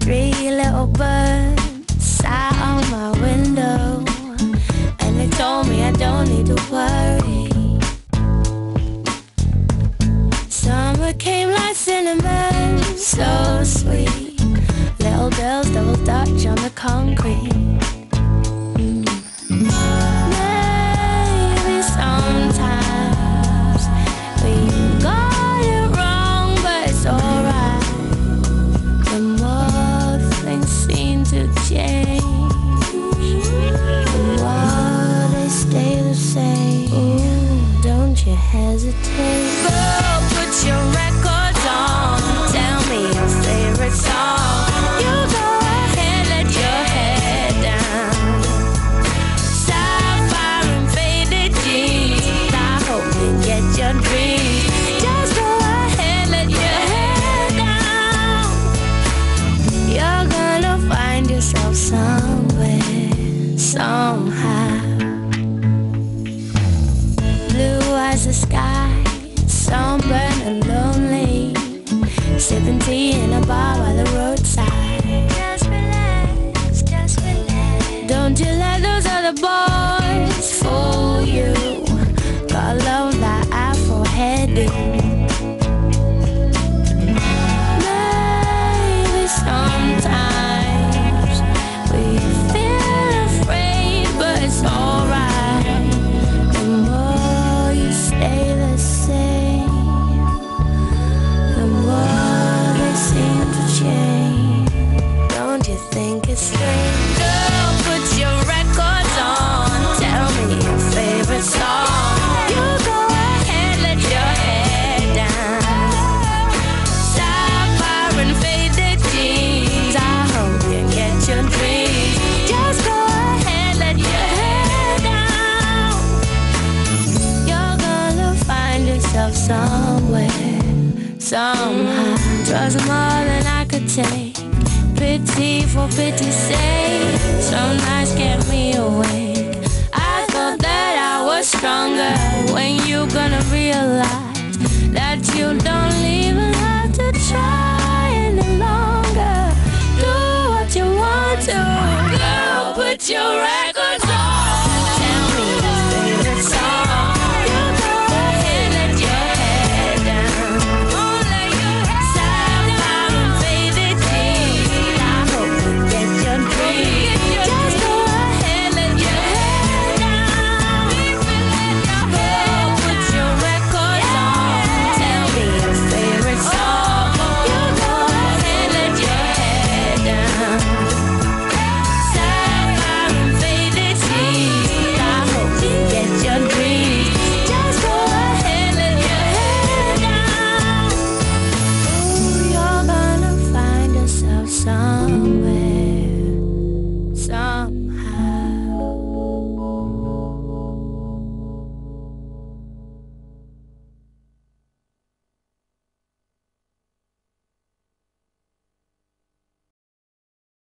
Three little birds sat on my window, and they told me I don't need to worry. Summer came like cinnamon, so sweet. Little girls double dutch on the concrete. Hesitate. Sipping tea in a bar by the roadside. Just relax, just relax. Don't you let those other boys fool you. Got love that afro heading. Somewhere, somehow. Trust more than I could take. Pity for pity's sake. Some nights kept me awake. I thought that I was stronger. When you gonna realize